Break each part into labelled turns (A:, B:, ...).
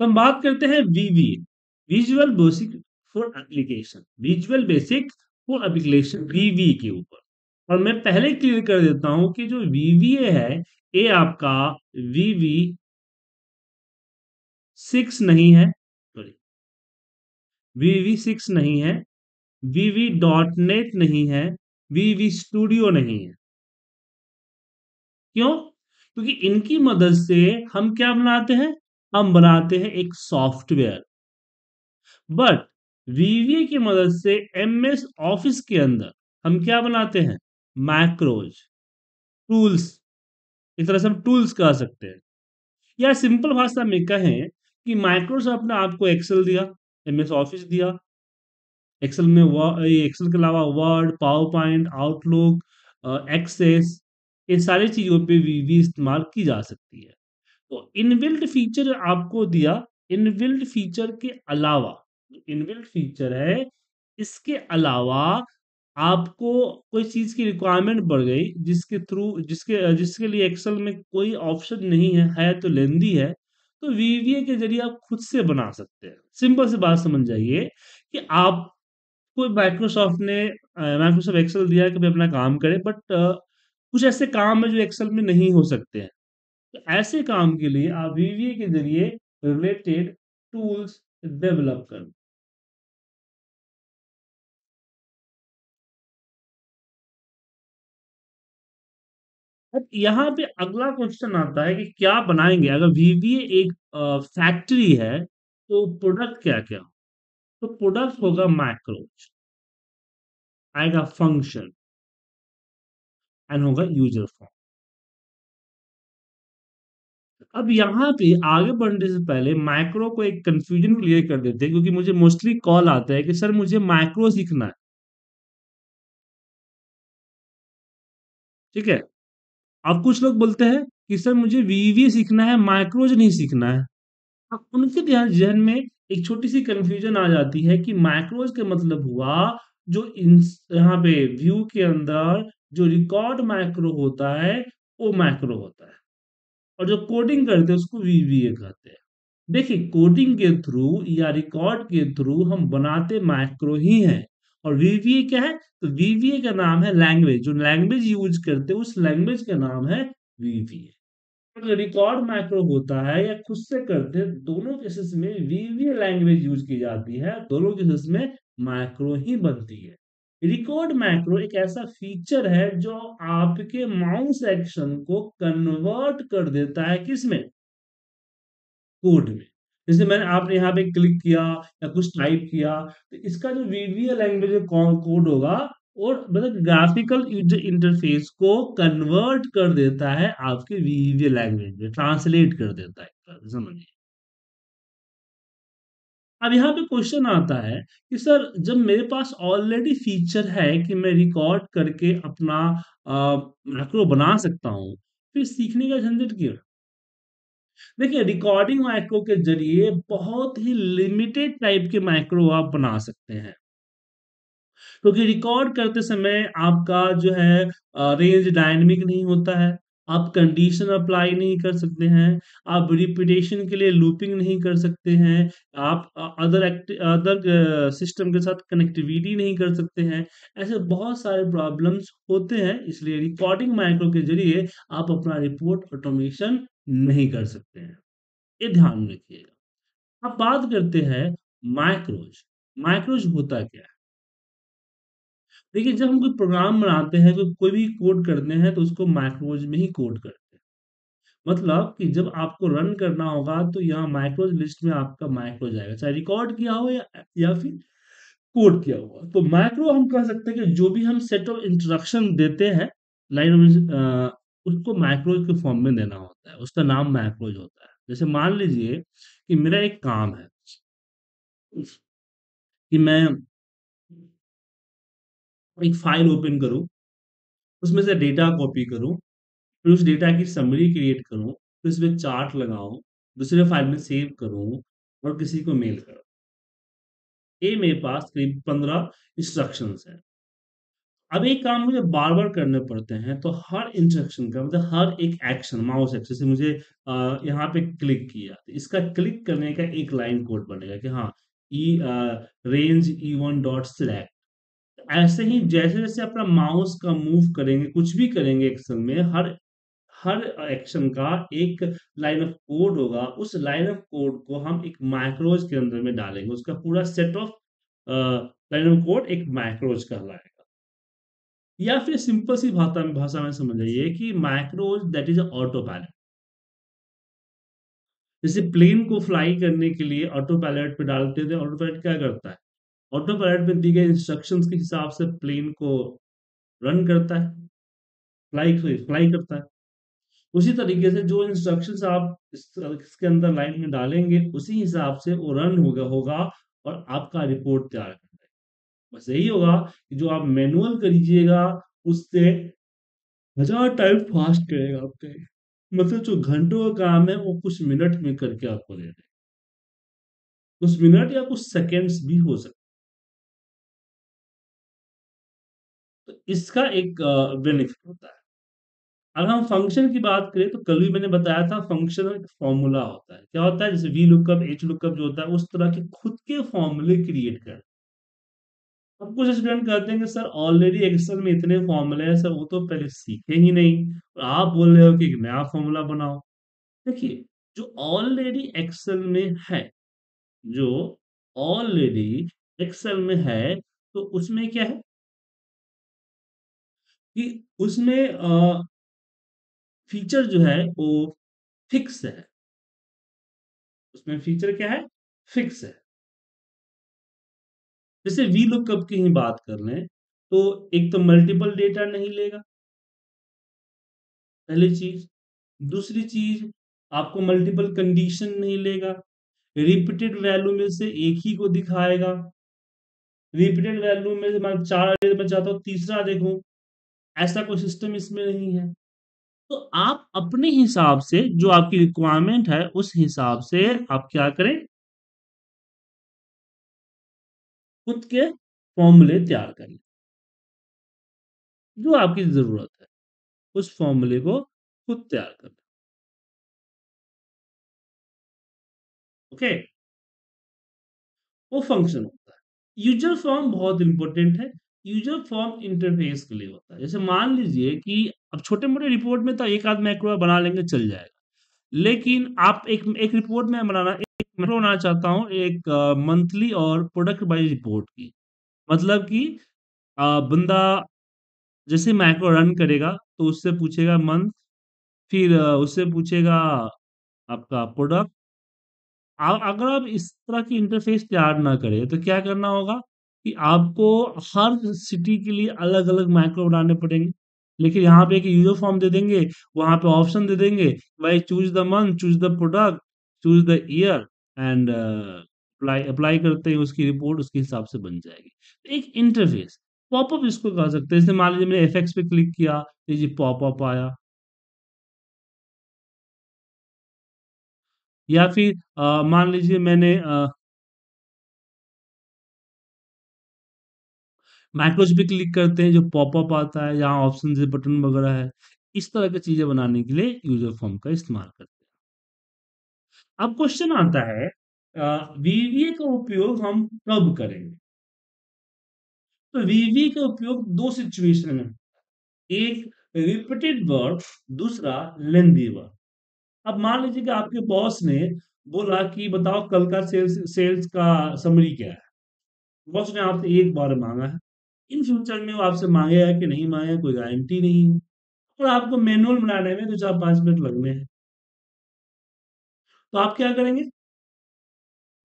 A: तो हम बात करते हैं V V visual basic for application visual basic for application V V के ऊपर। और मैं पहले क्लियर कर देता हूँ कि जो वीवीए है ये आपका वीवी सिक्स नहीं है सॉरी वीवी सिक्स नहीं है वीवी डॉट नेट नहीं है वीवी स्टूडियो नहीं है। क्यों? क्योंकि इनकी मदद से हम क्या बनाते हैं? हम बनाते हैं एक सॉफ्टवेयर। बट वीवीए की मदद से एमएस ऑफ़िस के अंदर हम क्या बनाते हैं? मैक्रोज टूल्स इस तरह से हम टूल्स कह सकते हैं। या सिंपल भाषा में कहें कि माइक्रोसॉफ्ट ने आपको एक्सेल दिया एमएस ऑफ़िस दिया। एक्सेल में एक्सेल के अलावा Word PowerPoint Outlook Access ये सारी चीज़ों पे वीवी इस्तेमाल की जा सकती है। तो इनबिल्ट फीचर आपको दिया इनबिल्ट फीचर के अलावा। इनबिल्ट फीचर है, इसके अलावा आपको कोई चीज़ की रिक्वायरमेंट बढ़ गई, जिसके थ्रू जिसके जिसके लिए एक्सेल में कोई ऑप्शन नहीं है है तो लेंदी है तो वीवीए के ज़रिए आप खुद से बना सकते हैं। सिंपल सी बात समझ जाइए कि आप, कोई माइक्रोसॉफ्ट ने माइक्रोसॉफ्ट एक्सेल दिया कि भाई अपना काम करे बट कुछ ऐसे काम है जो एक्सेल में नहीं हो सकते हैं। तो ऐसे काम के लिए आप वीवीए के ज़रिए रिलेटेड टूल्स डेवलप कर। अब यहाँ पे अगला क्वेश्चन आता है कि क्या बनाएँगे? अगर वीवीए एक फैक्ट्री है तो प्रोडक्ट क्या क्या तो प्रोडक्ट होगा मैक्रोज आएगा फ़ंक्शन एंड होगा यूज़र फॉर्म अब यहाँ पे आगे बढ़ने से पहले माइक्रो को एक कंफ्यूजन क्लियर कर देते हैं, क्योंकि मुझे मोस्टली कॉल आता है कि, सर, मुझे माइक्रो सीखना है। ठीक है? अब कुछ लोग बोलते हैं कि, सर, मुझे वीवी सीखना है माइक्रोज नहीं सीखना है। अब उनके ध्यान, जहन में एक छोटी सी कंफ्यूजन आ जाती है कि माइक्रोज का मतलब हुआ जो इन यहाँ पे व्यू के अंदर जो रिकॉर्ड माइक्रो होता है, वो माइक्रो होता है। और जो कोडिंग करते हैं, उसको वीवीए कहते हैं। देखिए कोडिंग के थ्रू या रिकॉर्ड के थ्रू हम बनाते माइक्रो ही हैं। और वीवीए क्या है? तो वीवीए का नाम है लैंग्वेज जो लैंग्वेज यूज़ करते हैं, उस लैंग्वेज का नाम है वीवीए अगर रिकॉर्ड माइक्रो होता है या खुद से करते हैं, दोनों केसेस में वीवीए लैंग्वेज यूज़ की जाती है, दोनों केसेस में माइक्रो ही बनती है। रिकॉर्ड मैक्रो एक ऐसा फीचर है जो आपके माउस एक्शन को कन्वर्ट कर देता है किसमें कोड में। जैसे मैंने आपने यहाँ पे क्लिक किया या कुछ टाइप किया तो इसका जो वीवीए लैंग्वेज कोड होगा? और मतलब ग्राफिकल यूज़र इंटरफेस को कन्वर्ट कर देता है आपके वीवीए लैंग्वेज में ट्रांसलेट कर देता है। समझिए। अब यहाँ पे क्वेश्चन आता है कि सर, जब मेरे पास ऑलरेडी फीचर है कि मैं रिकॉर्ड करके अपना मैक्रो बना सकता हूँ, फिर सीखने का झंझट क्यों? देखिए रिकॉर्डिंग माइक्रो के ज़रिए बहुत ही लिमिटेड टाइप के माइक्रो आप बना सकते हैं। क्योंकि रिकॉर्ड करते समय आपका जो है रेंज डायनेमिक नहीं होता है। आप कंडीशन अप्लाई नहीं कर सकते हैं, आप रिपीटेशन के लिए लूपिंग नहीं कर सकते हैं, आप अदर अदर सिस्टम के साथ कनेक्टिविटी नहीं कर सकते हैं, ऐसे बहुत सारे प्रॉब्लम्स होते हैं, इसलिए रिकॉर्डिंग माइक्रो के ज़रिए आप अपना रिपोर्ट ऑटोमेशन नहीं कर सकते हैं। ये ध्यान रखिएगा। अब बात करते हैं माइक्रोज माइक्रोज होता क्या है? देखिए जब हम कोई प्रोग्राम बनाते हैं तो कोई भी कोड करते हैं तो उसको माइक्रोज में ही कोड करते हैं। मतलब कि जब आपको रन करना होगा तो यहाँ माइक्रोज लिस्ट में आपका माइक्रो जाएगा चाहे रिकॉर्ड किया हो या, या फिर कोड किया हुआ। तो माइक्रो हम कह सकते हैं कि जो भी हम सेट ऑफ़ इंस्ट्रक्शन देते हैं लाइन ऑफ़ उसको माइक्रोज के फॉर्म में देना होता है। उसका नाम माइक्रोज होता है। जैसे मान लीजिए कि मेरा एक काम है। कि मैं एक फ़ाइल ओपन करूँ उसमें से डेटा कॉपी करूँ फिर उस डेटा की समरी क्रिएट करूँ फिर उसमें चार्ट लगाऊँ दूसरे फ़ाइल में सेव करूँ और किसी को मेल करूँ। ये मेरे पास करीब पंद्रह इंस्ट्रक्शंस हैं। अब एक काम मुझे बार-बार करने पड़ते हैं, तो हर इंस्ट्रक्शन का मतलब हर एक एक्शन माउस एक्शन से मुझे यहाँ पे क्लिक किया, तो इसका क्लिक करने का एक लाइन कोड बनेगा कि हाँ, ई रेंज ई1 डॉट सिलेक्ट ऐसे ही जैसे-जैसे अपना माउस का मूव करेंगे, कुछ भी करेंगे एक्शन में हर हर एक्शन का एक लाइन ऑफ़ कोड होगा, उस लाइन ऑफ़ कोड को हम एक मैक्रोज़ के अंदर में डालेंगे। उसका पूरा set of line of code एक मैक्रोज़ कहलाएगा। या फिर सिंपल सी भाषा में भाषा में समझिए कि macros that is autopilot. जैसे प्लेन को फ्लाई करने के लिए ऑटो पायलट पे डालते थे, ऑटो पायलट क्या करता है? ऑटो पायलट में दी गई इंस्ट्रक्शंस के हिसाब से प्लेन को रन करता है, फ्लाई फ्लाई करता है। उसी तरीके से जो इंस्ट्रक्शंस आप इस इसके अंदर लाइन में डालेंगे, उसी हिसाब से वो रन होगा होगा और आपका रिपोर्ट तैयार कर देगा। बस यही होगा कि जो आप मैनुअल करीजिएगा, उससे हज़ार टाइम फास्ट करेगा आपके मतलब जो घंटों का काम है, वो कुछ मिनट में करके आपको दे देगा। कुछ मिनट या कुछ सेकेंड्स भी हो सकते तो इसका एक बेनिफिट होता है। अगर हम फ़ंक्शन की बात करें तो कल भी मैंने बताया था फ़ंक्शन एक फॉर्मूला होता है। क्या होता है जैसे वी लुकअप, एच लुकअप जो होता है उस तरह के खुद के फॉर्मूले क्रिएट कर अब कुछ स्टूडेंट कहते हैं कि सर ऑलरेडी एक्सेल में इतने फॉर्मूले हैं सर वो तो पहले सीखे ही नहीं और आप बोल रहे हो कि एक नया फॉर्मूला बनाओ। देखिए जो ऑलरेडी एक्सेल में है, जो ऑलरेडी एक्सेल में है तो उसमें क्या है कि उसमें फीचर जो है वो फिक्स है। उसमें फीचर क्या है? फिक्स है। जैसे वी लुकअप की ही बात कर लें, तो एक तो मल्टीपल डेटा नहीं लेगा, पहली चीज़। दूसरी चीज़, आपको मल्टीपल कंडीशन नहीं लेगा, रिपीटेड वैल्यू में से एक ही को दिखाएगा। रिपीटेड वैल्यू में से मैं 4 मैं चाहता हूँ तीसरा देखूँ, ऐसा कोई सिस्टम इसमें नहीं है। तो आप अपने हिसाब से जो आपकी रिक्वायरमेंट है, उस हिसाब से आप क्या करें खुद के फ़ॉर्मूले तैयार करें। जो आपकी ज़रूरत है, उस फ़ॉर्मूले को खुद तैयार करें। ओके? वो फ़ंक्शन होता है। यूज़र फ़ॉर्म बहुत इंपॉर्टेंट है। यूज़र फ़ॉर्म इंटरफ़ेस के लिए होता है। जैसे मान लीजिए कि अब छोटे-मोटे रिपोर्ट में तो एक आध मैक्रो बना लेंगे चल जाएगा। लेकिन आप एक एक रिपोर्ट में बनाना एक मैक्रो बनाना चाहता हूँ एक मंथली और प्रोडक्ट वाइज़ रिपोर्ट की। मतलब कि बंदा जैसे मैक्रो रन करेगा तो उससे पूछेगा मंथ फिर उससे पूछेगा आपका प्रोडक्ट अगर आप इस तरह की इंटरफ़ेस तैयार ना करें, तो क्या करना होगा कि आपको हर सिटी के लिए अलग-अलग माइक्रो बनाने पड़ेंगे। लेकिन यहाँ पे एक यूज़र फॉर्म दे देंगे, वहाँ पे ऑप्शन दे देंगे, भाई choose the month, choose the product, choose the year and apply apply करते हैं उसकी रिपोर्ट उसके हिसाब से बन जाएगी। एक इंटरफ़ेस, पॉपअप इसको कह सकते हैं। जैसे मान लीजिए मैंने इफेक्ट्स पे क्लिक किया, जी पॉपअप आया। या फिर मान लीजिए मैंने अ मैक्रोज़ पे क्लिक करते हैं, जो पॉपअप आता है, जहाँ ऑप्शन से बटन वगैरह है। इस तरह की चीज़ें बनाने के लिए यूज़र फॉर्म का इस्तेमाल करते हैं। अब क्वेश्चन आता है वीवीए का उपयोग हम कब करेंगे? तो वीवीए का उपयोग दो सिचुएशन में एक रिपीटेड वर्ड दूसरा लेंदी वर्ड अब मान लीजिए कि आपके बॉस ने बोला कि बताओ कल का सेल्स सेल्स का समरी क्या है? बॉस ने आपसे एक बार मांगा है। इन फ्यूचर में वो आपसे माँगेगा कि नहीं माँगेगा कोई गारंटी नहीं है। और आपको मैनुअल बनाने में तो 4-5 मिनट लगने हैं। तो आप क्या करेंगे?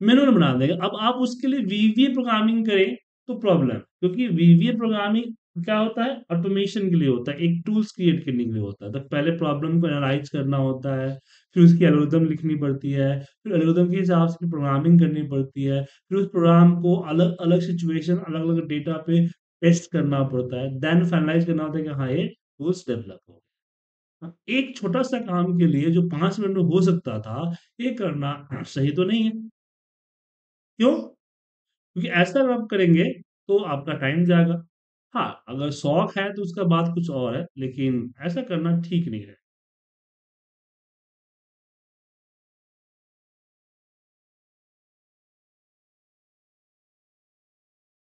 A: मैनुअल बना देंगे। अब आप उसके लिए वीवीए प्रोग्रामिंग करें तो प्रॉब्लम क्योंकि वीवीए प्रोग्रामिंग क्या होता है? ऑटोमेशन के लिए होता है, एक टूल्स क्रिएट करने के लिए होता है। तो पहले प्रॉब्लम को एनालाइज़ करना होता है, फिर उसकी एल्गोरिदम लिखनी पड़ती है, फिर एल्गोरिदम के हिसाब से प्रोग्रामिंग करनी पड़ती है, फिर उस प्रोग्राम को अलग-अलग सिचुएशन, अलग-अलग डेटा पे टेस्ट करना पड़ता है, देन फाइनलाइज़ करना होता है कि हाँ, ये टूल्स डेवलप हो एक छोटा-सा काम के लिए जो पाँच मिनट में हो सकता था, ये करना सही तो नहीं है। क्यों? क्योंकि ऐसा अगर आप करेंगे तो आपका टाइम जाएगा। हाँ, अगर शौक है तो उसका बात कुछ और है, लेकिन ऐसा करना ठीक नहीं है।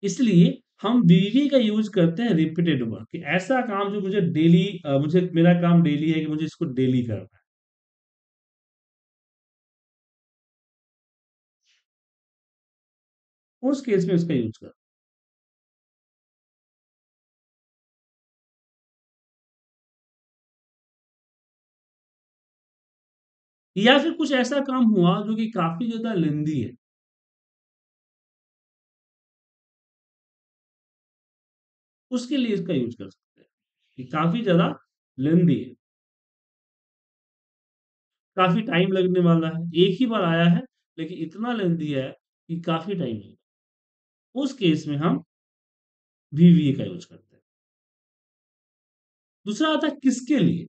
A: इसलिए हम वीवी का यूज़ करते हैं रिपीटेड वर्क। कि ऐसा काम जो मुझे डेली मुझे मेरा काम डेली है कि मुझे इसको डेली करना है। उस केस में उसका यूज़ कर। या फिर कुछ ऐसा काम हुआ जो कि काफ़ी ज़्यादा लेंदी है, उसके लिए इसका यूज़ कर सकते हैं कि काफ़ी ज़्यादा लेंदी है, काफ़ी टाइम लगने वाला है, एक ही बार आया है, लेकिन इतना लेंदी है कि काफ़ी टाइम लगेगा। उस केस में हम वीवीए का यूज़ करते हैं। दूसरा आता है किसके लिए?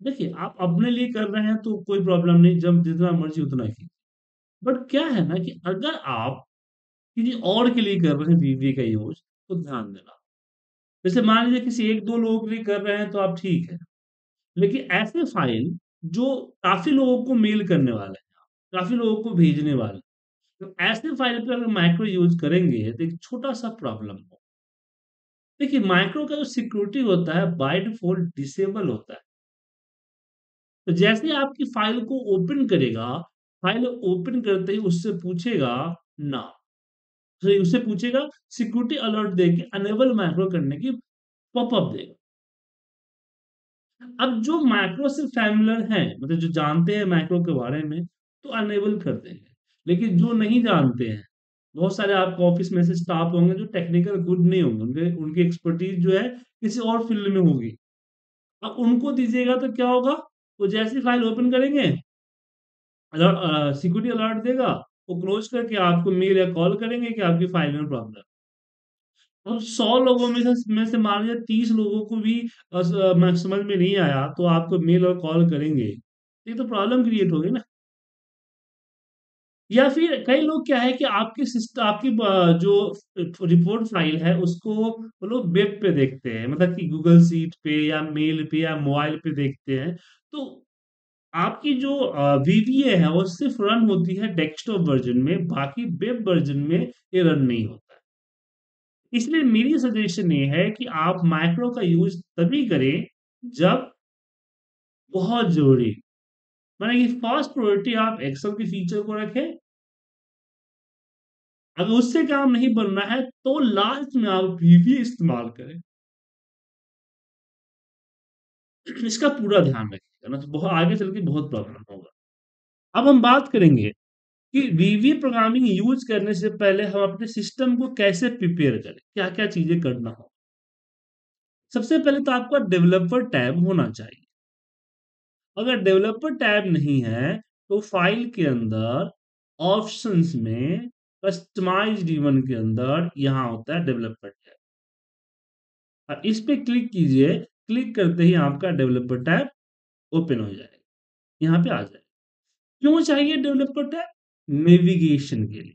A: देखिए, आप अपने लिए कर रहे हैं तो कोई प्रॉब्लम नहीं, जब जितना मर्ज़ी उतना कीजिए। बट क्या है ना कि अगर आप किसी और के लिए कर रहे हैं वीवीए का यूज़, तो ध्यान देना। जैसे मान लीजिए किसी 1-2 लोगों के लिए कर रहे हैं तो आप ठीक है। लेकिन ऐसे फ़ाइल जो काफ़ी लोगों को मेल करने वाले हैं, काफ़ी लोगों को भेजने वाले हैं, तो ऐसे फ़ाइल पर अगर माइक्रो यूज़ करेंगे तो एक छोटा-सा प्रॉब्लम हो। देखिए माइक्रो का जो सिक्योरिटी होता है बाय डिफ़ॉल्ट डिसेबल होता है। तो जैसे आपकी फ़ाइल को ओपन करेगा, फ़ाइल ओपन करते ही उससे पूछेगा ना, तो उससे पूछेगा सिक्योरिटी अलर्ट देके अनेबल मैक्रो करने की पॉपअप देगा। अब जो मैक्रो से फ़ैमिलियर हैं, मतलब जो जानते हैं मैक्रो के बारे में, तो अनेबल कर देंगे। लेकिन जो नहीं जानते हैं, बहुत सारे आपके ऑफ़िस में ऐसे स्टाफ़ होंगे जो टेक्निकल गुड नहीं होंगे, उनके उनकी एक्सपर्टीज़ जो है किसी और फ़ील्ड में होगी। अब उनको दीजिएगा तो क्या होगा? वो जैसे फ़ाइल ओपन करेंगे अलर्ट सिक्योरिटी अलर्ट देगा, वो क्लोज़ करके आपको मेल या कॉल करेंगे कि आपकी फ़ाइल में प्रॉब्लम अब 100 लोगों में से में से मान लीजिए 30 लोगों को भी स समझ में नहीं आया, तो आपको मेल और कॉल करेंगे। ये तो प्रॉब्लम क्रिएट हो गई ना। या फिर कई लोग क्या है कि आपके सिस्टम आपकी जो रिपोर्ट फ़ाइल है, उसको वो लोग वेब पे देखते हैं। मतलब कि गूगल सीट पे या मेल पे या मोबाइल पे देखते हैं। तो आपकी जो वीवीए है, वो सिर्फ़ रन होती है डेस्कटॉप वर्ज़न में, बाकी वेब वर्ज़न में ये रन नहीं होता। इसलिए मेरी सजेशन ये है कि आप माइक्रो का यूज़ तभी करें जब बहुत ज़रूरी माने कि फ़र्स्ट प्रायोरिटी आप एक्सेल के फीचर को रखें, अगर उससे काम नहीं बन रहा है तो लास्ट में आप वीवीए इस्तेमाल करें। इसका पूरा ध्यान रखिएगा ना तो बहुत आगे चल के बहुत प्रॉब्लम होगा। अब हम बात करेंगे कि वीवीए प्रोग्रामिंग यूज़ करने से पहले हम अपने सिस्टम को कैसे प्रिपेयर करें, क्या-क्या चीज़ें करना हो। सबसे पहले तो आपका डेवलपर टैब होना चाहिए। अगर डेवलपर टैब नहीं है, तो फ़ाइल के अंदर ऑप्शंस में कस्टमाइज़्ड इवन के अंदर यहाँ होता है डेवलपर टैब। अब इस पे क्लिक कीजिए, क्लिक करते ही आपका डेवलपर टैब ओपन हो जाएगा। यहाँ पे आ जाएगा। क्यों चाहिए डेवलपर टैब? नेविगेशन के लिए।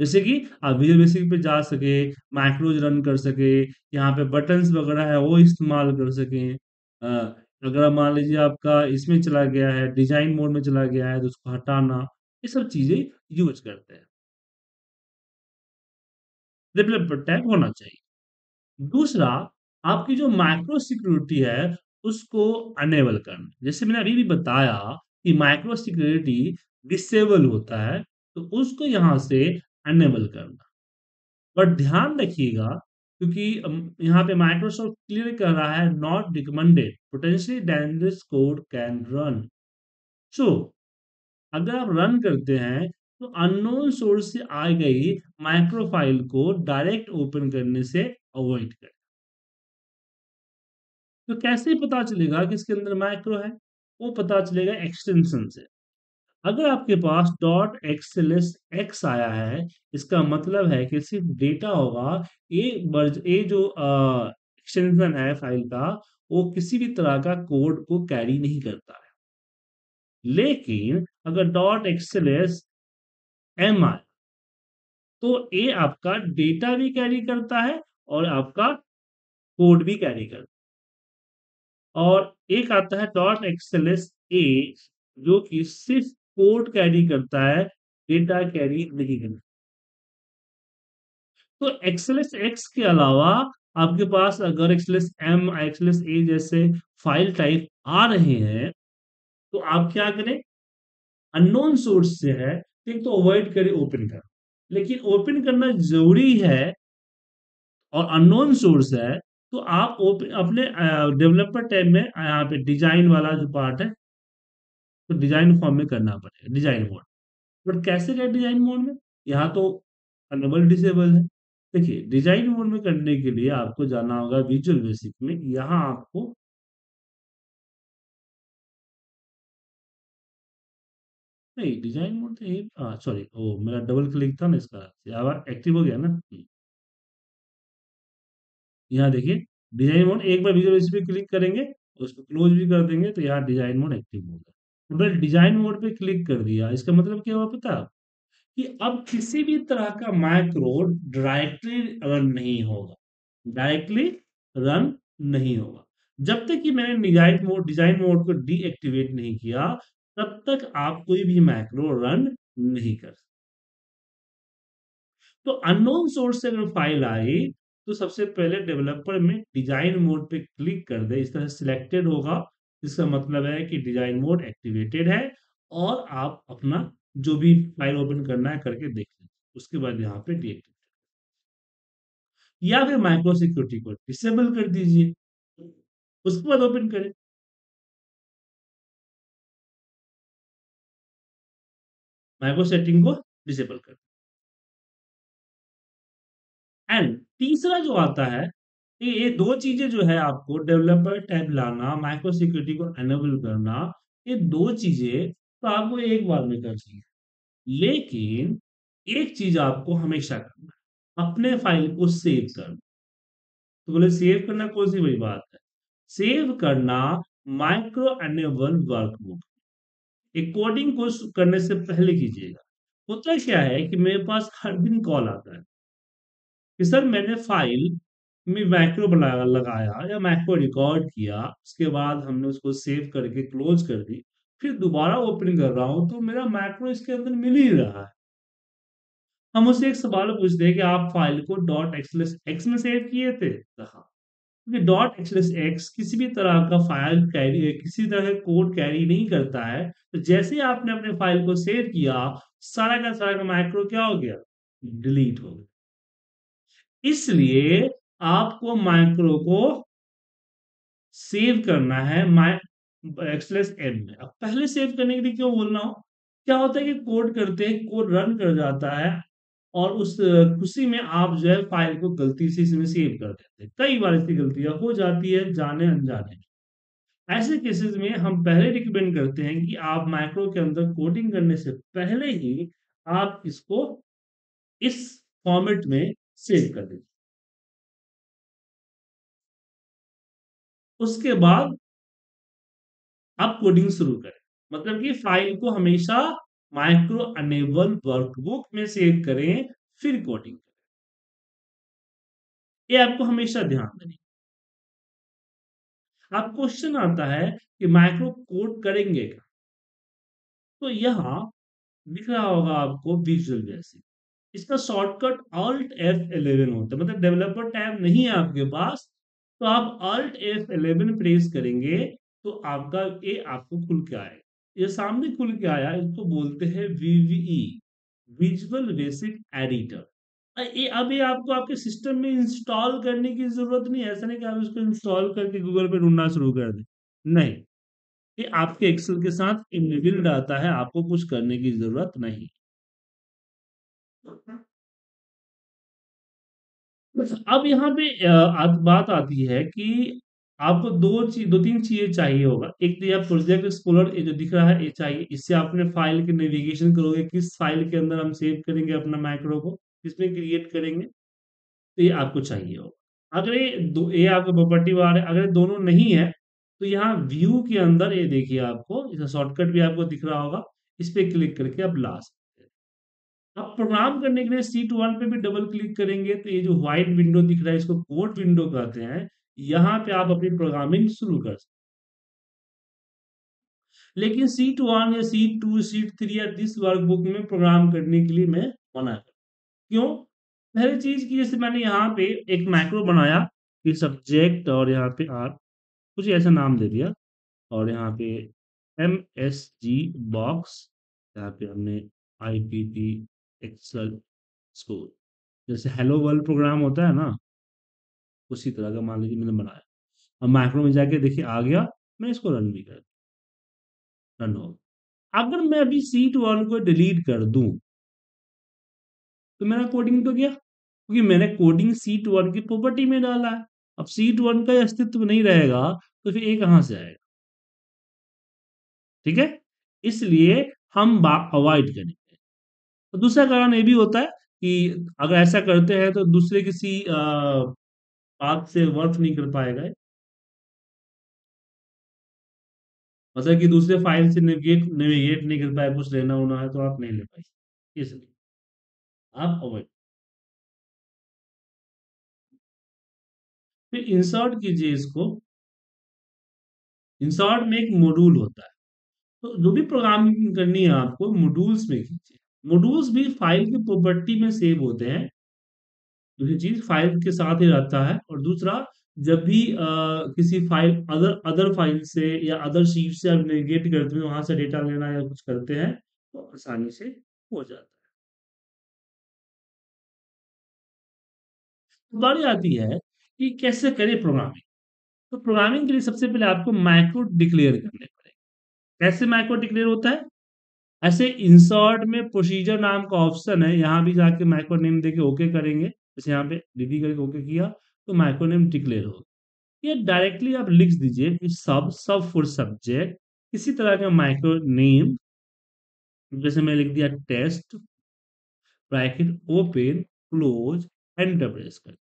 A: जैसे कि आप विजुअल बेसिक पे जा सके, माइक्रोज रन कर सके, यहाँ पे बटन्स वगैरह है वो इस्तेमाल कर सके अगर मान लीजिए आपका इसमें चला गया है, डिज़ाइन मोड में चला गया है तो उसको हटाना, ये सब चीज़ें यूज़ करते हैं। डेवलपर टैब होना चाहिए। दूसरा, आपकी जो माइक्रो सिक्योरिटी है, उसको अनेबल करना। जैसे मैंने अभी भी बताया कि माइक्रो सिक्योरिटी डिसेबल होता है, तो उसको यहाँ से अनेबल करना। बट ध्यान रखिएगा क्योंकि यहाँ पे माइक्रोसॉफ्ट क्लियर कर रहा है not recommended potentially dangerous code can run so अगर आप रन करते हैं तो अननोन सोर्स से आ गई माइक्रोफाइल को डायरेक्ट ओपन करने से अवॉइड करें तो कैसे पता चलेगा कि इसके अंदर माइक्रो है, वो पता चलेगा एक्सटेंशन से। अगर आपके पास डॉट एक्सएलएस एक्स आया है, इसका मतलब है कि सिर्फ़ डेटा होगा ये वर्ज ये जो एक्सटेंशन है फ़ाइल का, वो किसी भी तरह का कोड को कैरी नहीं करता है। लेकिन अगर डॉट एक्सएलएस एम आए तो ये आपका डेटा भी कैरी करता है और आपका कोड भी कैरी करता है। और एक आता है डॉट एक्सएलएस ए, जो कि सिर्फ़ कोड कैरी करता है डेटा कैरी नहीं करता। तो एक्सएलएस एक्स के अलावा आपके पास अगर एक्सएलएस एम एक्सएलएस ए जैसे फ़ाइल टाइप आ रहे हैं तो आप क्या करें? अननोन सोर्स से है एक तो अवॉइड करें ओपन कर लेकिन ओपन करना ज़रूरी है और अननोन सोर्स है तो आप अपने डेवलपर टैब में यहाँ पे डिज़ाइन वाला जो पार्ट है तो डिज़ाइन फॉर्म में करना पड़ेगा डिज़ाइन मोड बट कैसे करें डिज़ाइन मोड में? यहाँ तो अनेबल डिसेबल है। देखिए डिज़ाइन मोड में करने के लिए आपको जाना होगा विजुअल बेसिक में। यहाँ आपको नहीं डिज़ाइन मोड तो ये हाँ सॉरी ओ, मेरा डबल क्लिक था ना इसका एक्टिव हो गया ना? हम्म। यहाँ देखिए डिज़ाइन मोड एक बार विजुअल पे क्लिक करेंगे उसको क्लोज भी कर देंगे तो यहाँ डिज़ाइन मोड एक्टिव होगा अगर डिज़ाइन मोड पे क्लिक कर दिया, इसका मतलब क्या हुआ पता? कि अब किसी भी तरह का मैक्रो डायरेक्टली रन नहीं होगा। डायरेक्टली रन नहीं होगा। जब तक कि मैंने डिज़ाइन मोड डिज़ाइन मोड को डीएक्टिवेट नहीं किया, तब तक आप कोई भी माइक्रो रन नहीं कर सकते। तो अननोन सोर्स से अगर फ़ाइल आई तो सबसे पहले डेवलपर में डिज़ाइन मोड पे क्लिक कर दे। इस तरह सिलेक्टेड होगा इसका मतलब है कि डिज़ाइन मोड एक्टिवेटेड है और आप अपना जो भी फ़ाइल ओपन करना है करके देख लें उसके बाद यहाँ पे डीएक्टिवेट या फिर माइक्रो सिक्योरिटी को डिसेबल कर दीजिए। उसके बाद ओपन करें। माइक्रो सेटिंग को डिसेबल कर एंड तीसरा जो आता है ये ये दो चीज़ें जो है आपको डेवलपर टैब लाना माइक्रो सिक्योरिटी को एनेबल करना, ये दो चीज़ें तो आपको एक बार में कर चाहिए लेकिन एक चीज़ आपको हमेशा करना अपने फ़ाइल को सेव करना। तो बोले सेव करना कौन सी बड़ी बात है? सेव करना माइक्रो एनेबल वर्कबुक एक कोडिंग को करने से पहले कीजिएगा। होता क्या है कि मेरे पास हर दिन कॉल आता है। कि सर मैंने फ़ाइल में मैक्रो बना लगाया या मैक्रो रिकॉर्ड किया, उसके बाद हमने उसको सेव करके क्लोज कर दी, फिर दोबारा ओपन कर रहा हूँ तो मेरा मैक्रो इसके अंदर मिल ही रहा है। हम उससे एक सवाल पूछते हैं कि आप फ़ाइल को डॉट एक्सलेस एक्स में सेव किए थे? हाँ डॉट एक्सलेस एक्स किसी भी तरह का फ़ाइल कैरी, किसी तरह का कोड कैरी नहीं करता है। तो जैसे ही आपने अपने फ़ाइल को सेव किया, सारा का सारा का माइक्रो क्या हो गया? डिलीट हो गया। इसलिए आपको माइक्रो को सेव करना है माइ एक्सलेस एम में। अब पहले सेव करने के लिए क्यों बोलना हो? क्या होता है कि कोड करते हैं कोड रन कर जाता है और उस, खुशी में आप जो है फ़ाइल को गलती से इसमें सेव कर देते हैं। कई बार इसकी गलतियाँ हो जाती है, जाने अनजाने ऐसे केसेस में हम पहले रिकमेंड करते हैं कि आप माइक्रो के अंदर कोडिंग करने से पहले ही आप इसको इस फॉर्मेट में सेव कर दीजिए। उसके बाद आप कोडिंग शुरू करें। मतलब कि फ़ाइल को हमेशा माइक्रो अनेबल वर्कबुक में सेव करें, फिर कोडिंग करें। ये आपको हमेशा ध्यान देने अब क्वेश्चन आता है कि माइक्रो कोड करेंगे क्या? तो यहाँ दिख रहा होगा आपको विजुअल बेसिक इसका शॉर्टकट ऑल्ट एफ़ इलेवन होता है। मतलब डेवलपर टैब नहीं है आपके पास तो आप ऑल्ट एफ़ इलेवन प्रेस करेंगे तो आपका ये आपको खुल के आएगा। ये सामने खुल के आया, इसको बोलते हैं वीवीई विजुअल बेसिक एडिटर ये ये आपको आपके सिस्टम में इंस्टॉल करने की ज़रूरत नहीं है, ऐसा नहीं कि आप इसको इंस्टॉल करके गूगल पे ढूंढना शुरू कर दें। नहीं, ये आपके एक्सेल के साथ इनबिल्ड आता है, आपको कुछ करने की ज़रूरत नहीं। अब यहाँ पे बात आती है कि आपको दो चीज़ दो तीन चीज़ें चाहिए होगा। एक तो यह प्रोजेक्ट एक्सप्लोरर जो दिख रहा है, ये चाहिए। इससे आपने फ़ाइल के नेविगेशन करोगे, किस फ़ाइल के अंदर हम सेव करेंगे अपना माइक्रो को, किसमें क्रिएट करेंगे तो ये आपको चाहिए होगा। अगर ये दो, ये आपका प्रॉपर्टी बार है, अगर दोनों नहीं है तो यहाँ व्यू के अंदर ये देखिए आपको, इसका शॉर्टकट भी आपको दिख रहा होगा। इस पर क्लिक करके आप ला सकते हैं। अब प्रोग्राम करने के लिए सीट वन पे भी डबल क्लिक करेंगे तो ये जो व्हाइट विंडो दिख रहा है, इसको कोड विंडो कहते हैं। यहाँ पे आप अपनी प्रोग्रामिंग शुरू कर सकते लेकिन सीट वन या सीट टू सीट थ्री या दिस वर्कबुक में प्रोग्राम करने के लिए मैं मना कर क्यों? पहली चीज़ की जैसे मैंने यहाँ पे एक माइक्रो बनाया, कि सब्जेक्ट और यहाँ पे आर कुछ ऐसा नाम दे दिया। और यहाँ पे एम एस जी बॉक्स यहाँ पे हमने I P T Excel score जैसे हेलो वर्ल्ड प्रोग्राम होता है ना, उसी तरह का मान लीजिए मैंने बनाया। अब माइक्रो में जाके देखिए आ गया, मैं इसको रन भी कर रन हो अगर मैं अभी सीट वन को डिलीट कर दूँ तो मेरा कोडिंग तो गया, क्योंकि मैंने कोडिंग सीट वन की प्रॉपर्टी में डाला है। अब सीट वन का अस्तित्व नहीं रहेगा तो फिर ये कहाँ से आएगा? ठीक है? इसलिए हम अवॉइड करेंगे तो दूसरा कारण ये भी होता है कि अगर ऐसा करते हैं तो दूसरे किसी बात से वर्क नहीं कर पाएगा मतलब कि दूसरे फ़ाइल से नेविगेट नेविगेट नहीं कर पाए, कुछ लेना होना है तो आप नहीं ले पाए। इसलिए आप अवॉइड फिर इंसर्ट कीजिए इसको। इंसर्ट में एक मॉड्यूल होता है। तो जो भी प्रोग्रामिंग करनी है आपको मॉड्यूल्स में कीजिए। मॉड्यूल्स भी फ़ाइल की प्रॉपर्टी में सेव होते हैं। दूसरी चीज़ फ़ाइल के साथ ही रहता है और दूसरा जब भी आ, किसी फ़ाइल अदर अदर फ़ाइल से या अदर शीट से आप नेविगेट करते हैं वहाँ से डेटा लेना या कुछ करते हैं तो आसानी से हो जाता है। तो बारी आती है कि कैसे करें प्रोग्रामिंग तो प्रोग्रामिंग के लिए सबसे पहले आपको माइक्रो डिक्लेयर करने पड़ेंगे। कैसे माइक्रो डिक्लेयर होता है? ऐसे इंसर्ट में प्रोसीजर नाम का ऑप्शन है। यहाँ भी जाके माइक्रो नेम देके ओके करेंगे। जैसे यहाँ पे दीदी करके ओके किया तो माइक्रो नेम डिक्लेयर होगा ये डायरेक्टली आप लिख दीजिए कि सब सब फॉर सब्जेक्ट इसी तरह का माइक्रो नेम जैसे मैं लिख दिया test bracket open close enter press कर।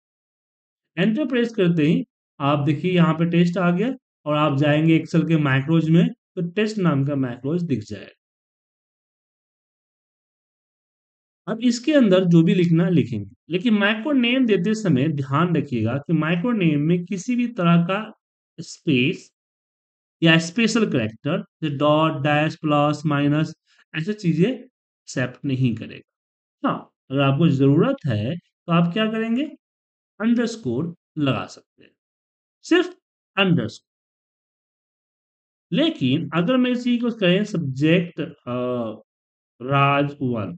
A: एंटर प्रेस करते ही आप देखिए यहाँ पे टेस्ट आ गया और आप जाएँगे एक्सेल के माइक्रोज में तो टेस्ट नाम का माइक्रोज दिख जाएगा। अब इसके अंदर जो भी लिखना लिखेंगे। लेकिन माइक्रो नेम देते समय ध्यान रखिएगा कि माइक्रो नेम में किसी भी तरह का स्पेस या special character dot dash plus minus ऐसी चीज़ें एक्सेप्ट नहीं करेगा। हाँ अगर आपको ज़रूरत है तो आप क्या करेंगे? अंडरस्कोर लगा सकते हैं। सिर्फ़ अंडरस्कोर लेकिन अगर मैं इसी को करें सब्जेक्ट राज वन।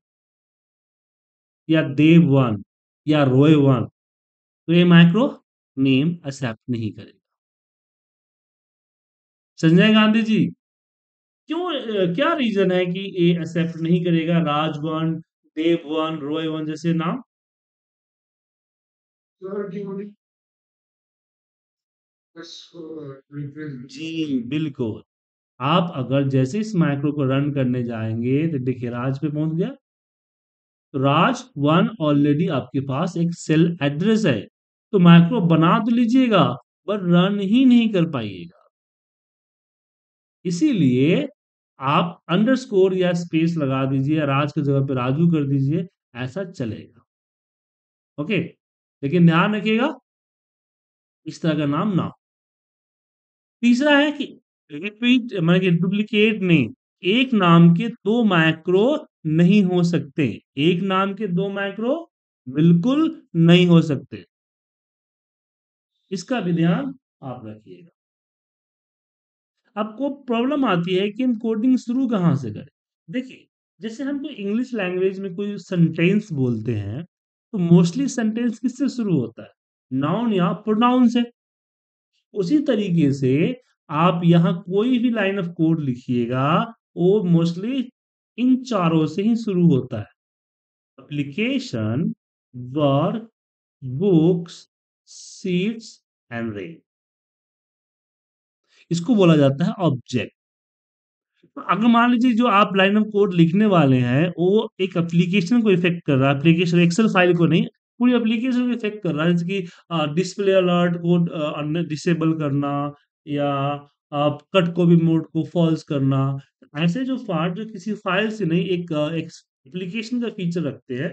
A: या देव वन या रोय वन तो ये माइक्रो नेम एक्सेप्ट नहीं करेगा। संजय गांधी जी क्यों क्या रीजन है कि ये एक्सेप्ट नहीं करेगा? Raj one Dev one Roy one जैसे नाम जी बिल्कुल। आप अगर जैसे इस माइक्रो को रन करने जाएँगे तो देखिए राज पे पहुँच गया। राज, वन ऑलरेडी आपके पास एक सेल एड्रेस है तो माइक्रो बना तो लीजिएगा, पर रन ही नहीं कर पाइएगा। इसीलिए आप अंडरस्कोर या स्पेस लगा दीजिए राज की जगह पे राजू कर दीजिए, ऐसा चलेगा। ओके? लेकिन ध्यान रखिएगा, इस तरह का नाम ना। तीसरा है कि रिपीट कि डुप्लीकेट नहीं, एक नाम के दो माइक्रो नहीं हो सकते। एक नाम के दो माइक्रो बिल्कुल नहीं हो सकते। इसका भी ध्यान आप रखिएगा। आपको प्रॉब्लम आती है कि हम कोडिंग शुरू कहाँ से करें? देखिए, जैसे हम कोई इंग्लिश लैंग्वेज में कोई सेंटेंस बोलते हैं तो मोस्टली सेंटेंस किससे शुरू होता है? नाउन या प्रोनाउन से। उसी तरीके से आप यहाँ कोई भी लाइन ऑफ़ कोड लिखिएगा, वो मोस्टली इन चारों से ही शुरू होता है। Application workbooks sheets and range इसको बोला जाता है ऑब्जेक्ट अगर मान लीजिए जो आप लाइन ऑफ़ कोड लिखने वाले हैं, वो एक एप्लीकेशन को इफ़ेक्ट कर रहा है एप्लीकेशन एक्सेल फ़ाइल को नहीं, पूरी एप्लीकेशन को इफ़ेक्ट कर रहा है, जैसे कि डिस्प्ले अलर्ट को डिसेबल करना या कट को भी मोड को फॉल्स करना, ऐसे जो पार्ट जो किसी फ़ाइल से नहीं, एक एप्लीकेशन का फीचर रखते हैं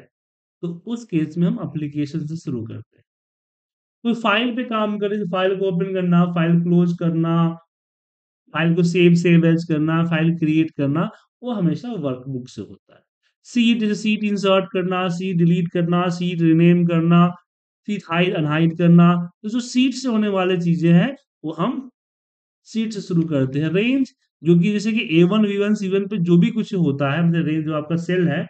A: तो उस केस में हम एप्लीकेशन से शुरू करते हैं। कोई फ़ाइल पे काम करे तो फ़ाइल को ओपन करना फ़ाइल क्लोज करना फ़ाइल को सेव सेव एज करना फ़ाइल क्रिएट करना, वो हमेशा वर्कबुक से होता है। सीट जैसे सीट इंसर्ट करना सीट डिलीट करना सीट रिनेम करना सीट हाइड अनहाइड करना तो जो सीट से होने वाले चीज़ें हैं, वो हम सीट से शुरू करते हैं। रेंज जो कि जैसे कि A one V one C one पे जो भी कुछ होता है मतलब रेंज जो आपका सेल है,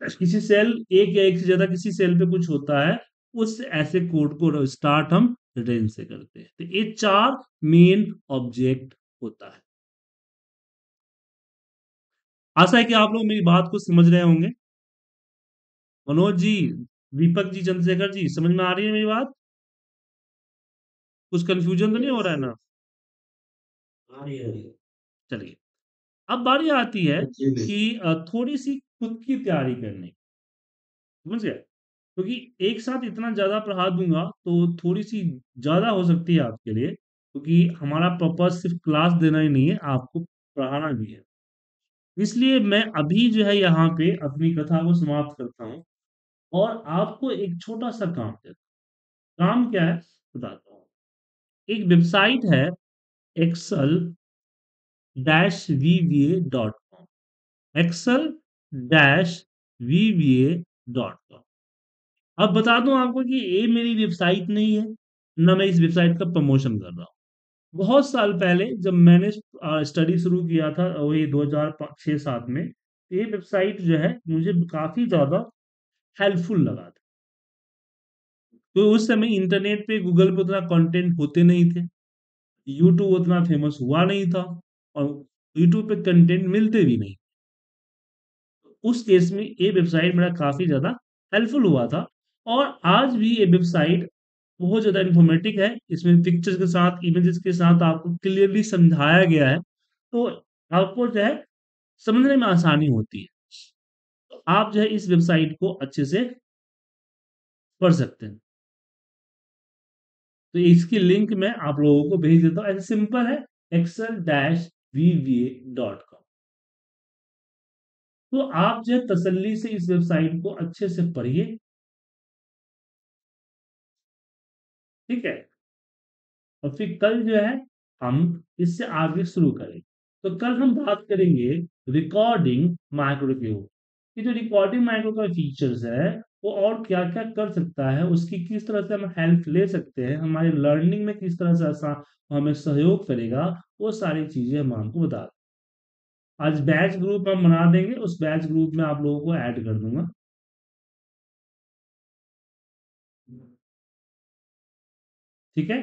A: किसी सेल एक या एक से ज़्यादा किसी सेल पे कुछ होता है, उस ऐसे कोड को स्टार्ट हम रेंज से करते हैं। तो ये चार मेन ऑब्जेक्ट होता है। आशा है कि आप लोग मेरी बात को समझ रहे होंगे। मनोज जी, दीपक जी, चंद्रशेखर जी, समझ में आ रही है मेरी बात? कुछ कंफ्यूजन तो नहीं हो रहा है ना? चलिए अब बारी आती है कि थोड़ी सी खुद की तैयारी करने समझ गए? क्योंकि एक साथ इतना ज़्यादा पढ़ा दूँगा तो थोड़ी सी ज़्यादा हो सकती है आपके लिए क्योंकि हमारा पर्पज सिर्फ़ क्लास देना ही नहीं है आपको पढ़ाना भी है। इसलिए मैं अभी जो है यहाँ पे अपनी कथा को समाप्त करता हूँ और आपको एक छोटा सा काम देता हूँ। काम क्या है? बताता हूँ। एक वेबसाइट है Excel dash V A dot com. Excel dash V V A dot com. अब बता दूँ आपको कि ये मेरी वेबसाइट नहीं है, ना मैं इस वेबसाइट का प्रमोशन कर रहा हूँ। बहुत साल पहले जब मैंने स्टडी शुरू किया था वही दो हज़ार छः सात में ये वेबसाइट जो है मुझे काफ़ी ज़्यादा हेल्पफुल लगा था। तो उस समय इंटरनेट पे गूगल पे उतना कंटेंट होते नहीं थे। यूट्यूब उतना फ़ेमस हुआ नहीं था और यूट्यूब पे कंटेंट मिलते भी नहीं। उस केस में ये वेबसाइट मेरा काफ़ी ज़्यादा हेल्पफुल हुआ था और आज भी ये वेबसाइट बहुत ज़्यादा इन्फॉर्मेटिव है। इसमें पिक्चर्स के साथ इमेजेस के साथ आपको क्लियरली समझाया गया है। तो आपको जो है समझने में आसानी होती है। तो आप जो है इस वेबसाइट को अच्छे से पढ़ सकते हैं। तो इसकी लिंक मैं आप लोगों को भेज देता हूँ। ऐसे सिंपल है Excel dash V dot com तो आप जो है तसल्ली से इस वेबसाइट को अच्छे से पढ़िए। ठीक है? और फिर कल जो है हम इससे आगे शुरू करेंगे। तो कल हम बात करेंगे रिकॉर्डिंग माइक्रो के। ये जो रिकॉर्डिंग माइक्रो का फीचर्स है वो और क्या क्या कर सकता है, उसकी किस तरह से हम हेल्प ले सकते हैं, हमारे लर्निंग में किस तरह से ऐसा हमें सहयोग करेगा, वो सारी चीज़ें हम आपको बता दें। आज बैच ग्रुप हम बना देंगे, उस बैच ग्रुप में आप लोगों को ऐड कर दूँगा। ठीक है?